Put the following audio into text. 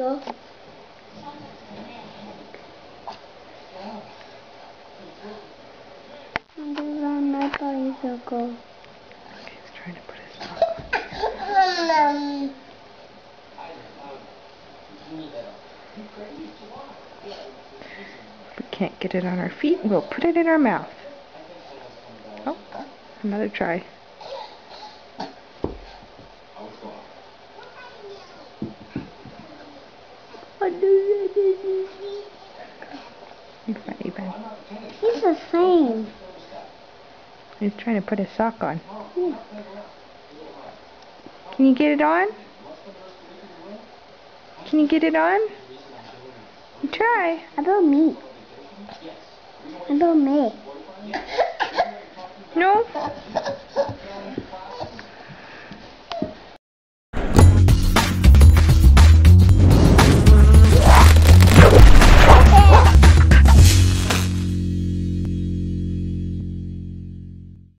Go. I'm on my bicycle. He's trying to put his. If we can't get it on our feet, we'll put it in our mouth. Oh, another try. You funny, Ben. He's the same. He's trying to put his sock on. Yeah. Can you get it on? Can you get it on? You try. How about me? How about me? No?